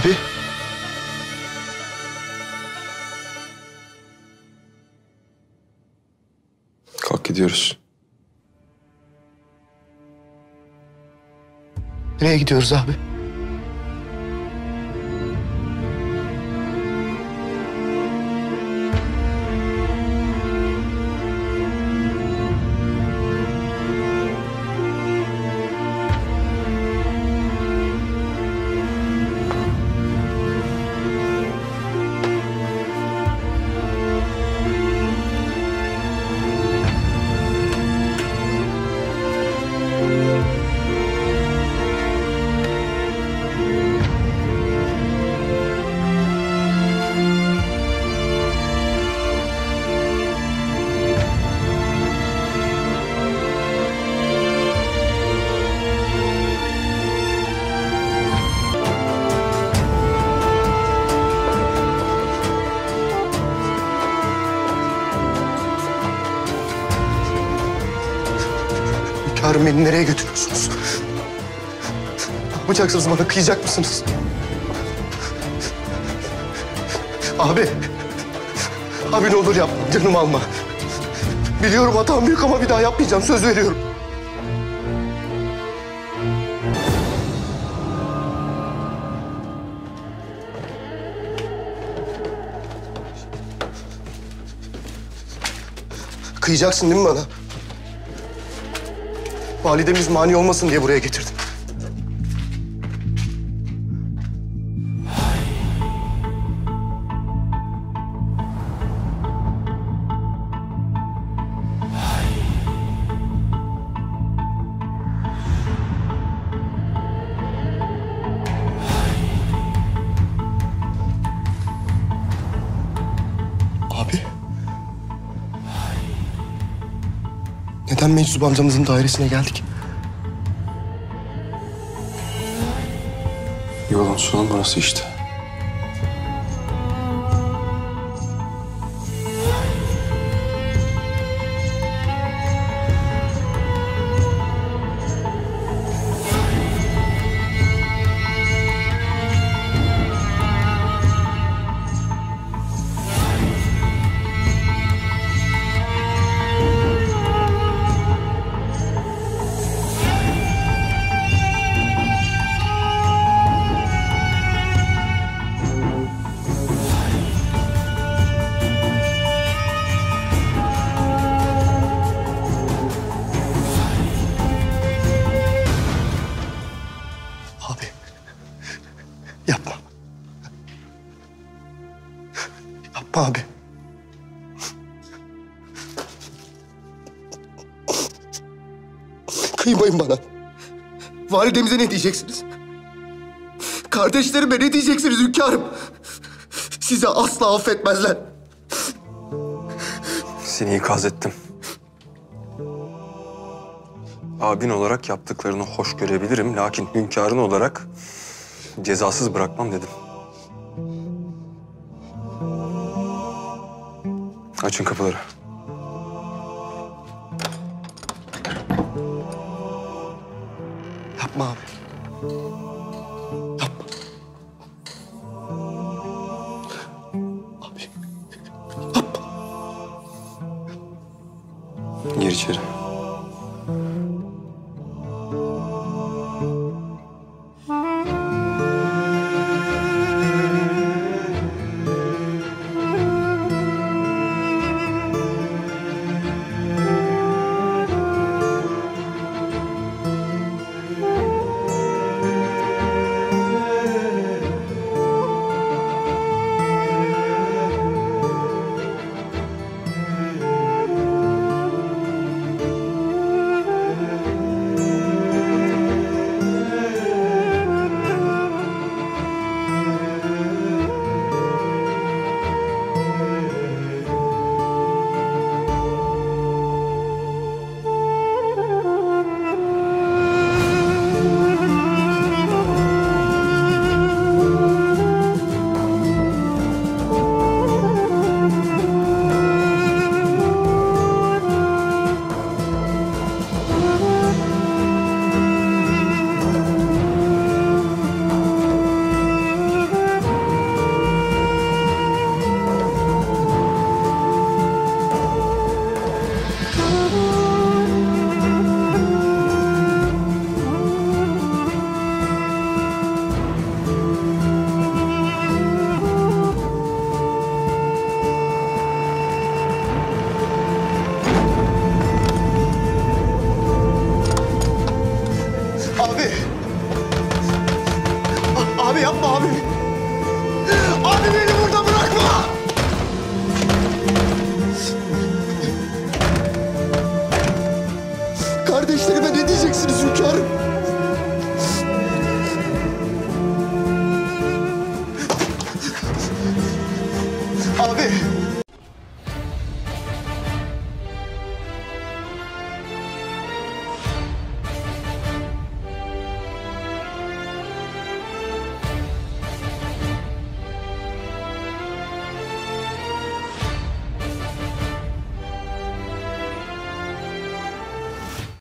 Abi. Kalk gidiyoruz. Nereye gidiyoruz abi? Hünkârım beni nereye götürüyorsunuz? Ne yapacaksınız bana? Kıyacak mısınız? Abi. Abi ne olur yapma. Canımı alma. Biliyorum hatam büyük ama bir daha yapmayacağım. Söz veriyorum. Kıyacaksın değil mi bana? Validemiz mani olmasın diye buraya getirdim. Neden Meczup amcamızın dairesine geldik? Yolun sonu burası işte. Abi. Kıymayın bana. Validemize ne diyeceksiniz? Kardeşlerime ne diyeceksiniz hünkârım? Sizi asla affetmezler. Seni ikaz ettim. Abin olarak yaptıklarını hoş görebilirim. Lakin hünkârın olarak cezasız bırakmam dedim. Açın kapıları. Yapma abi. Yapma. Abi. Yapma. Gir içeri. Abi